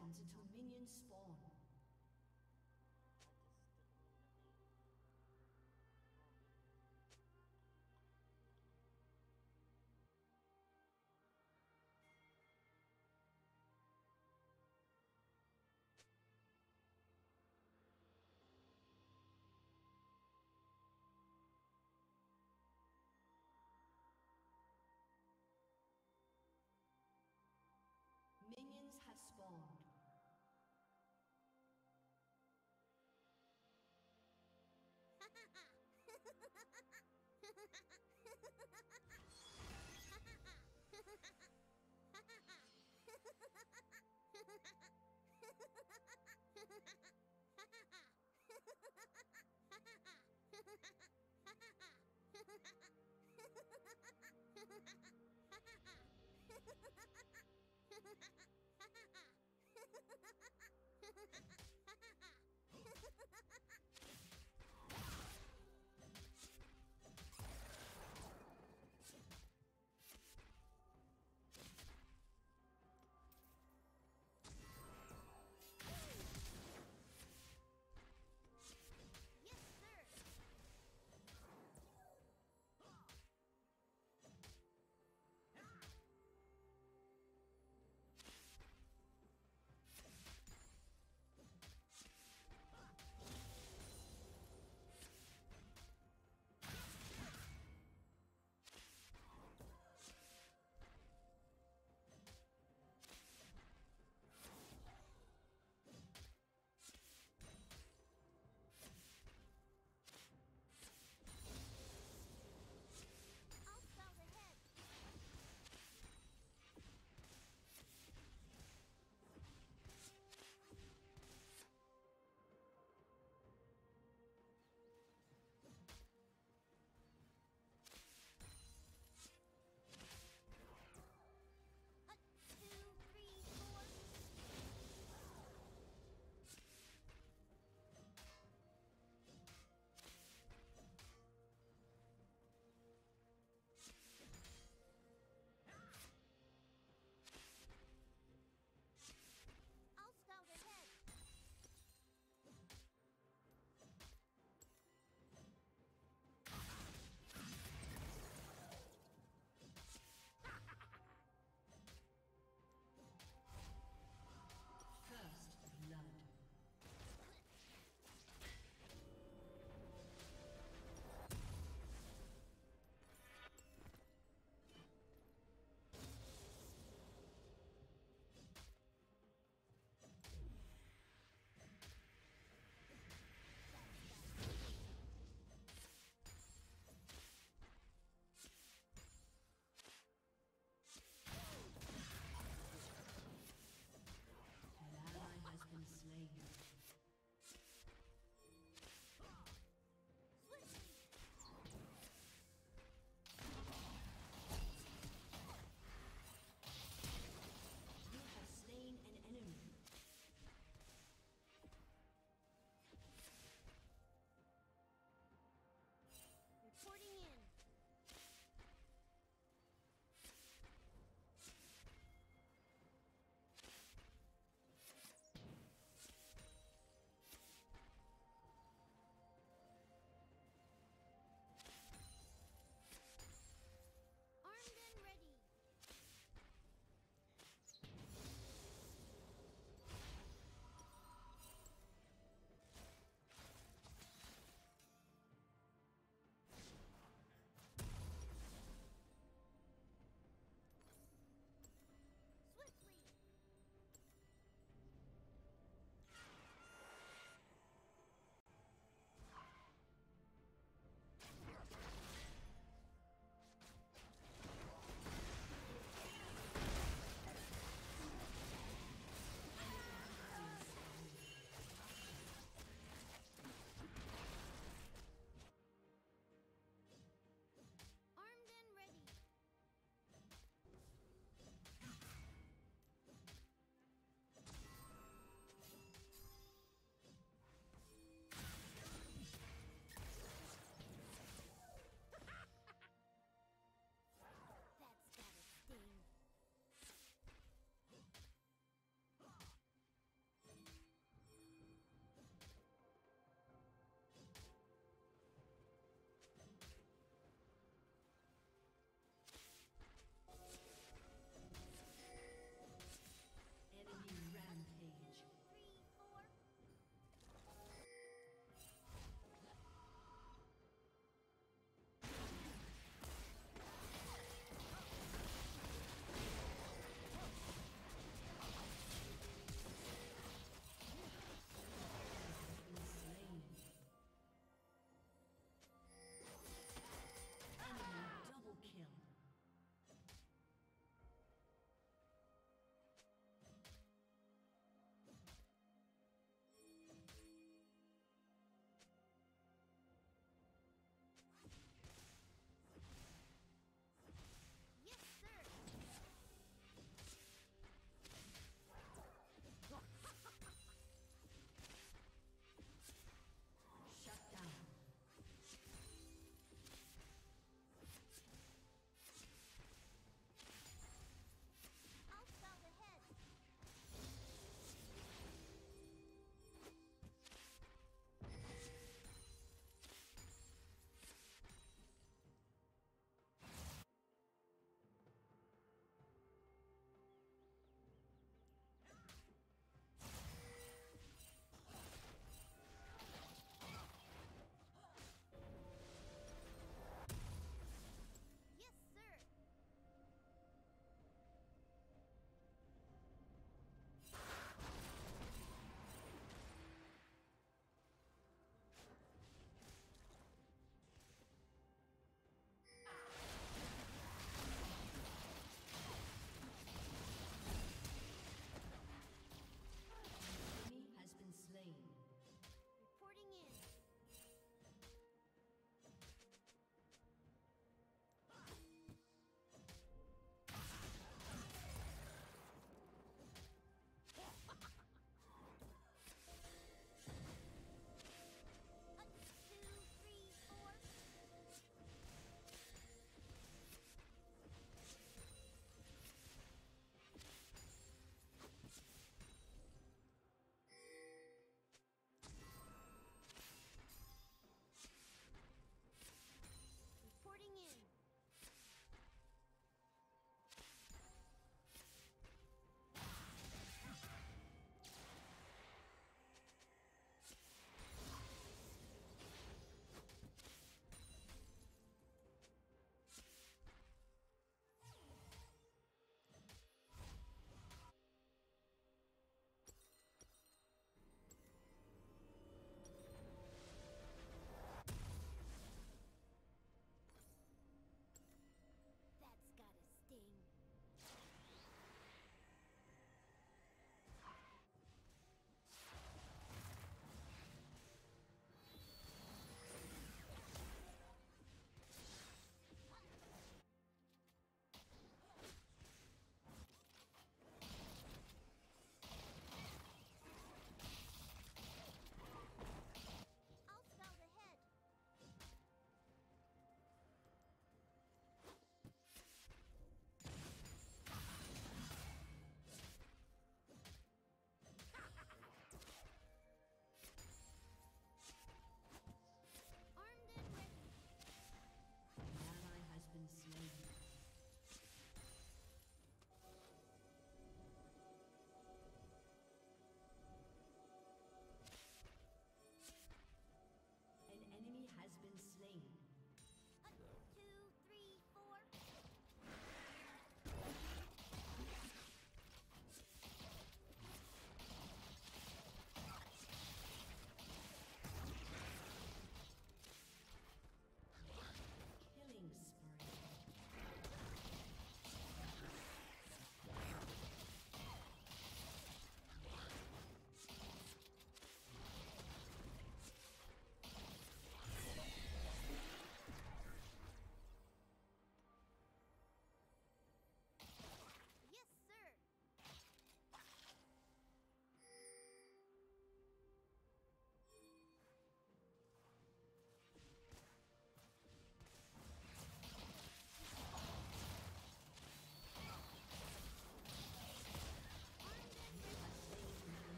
until minions spawn. Ha ha ha!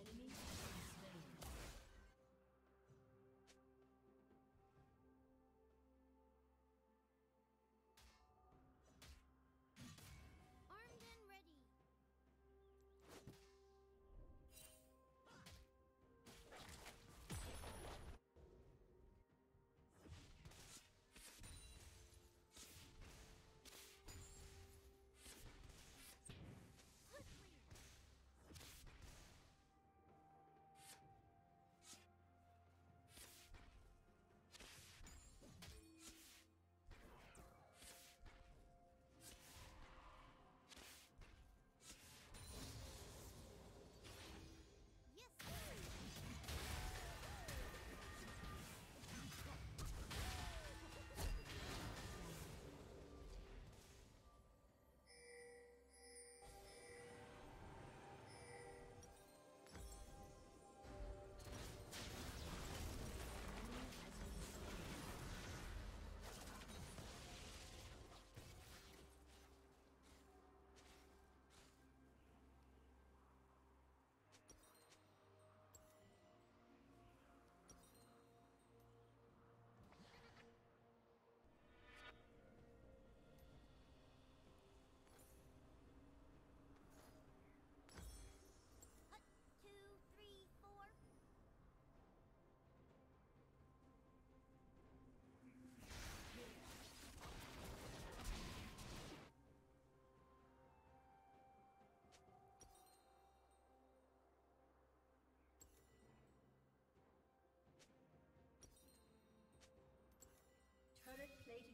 enemy.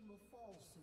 Seminole Falls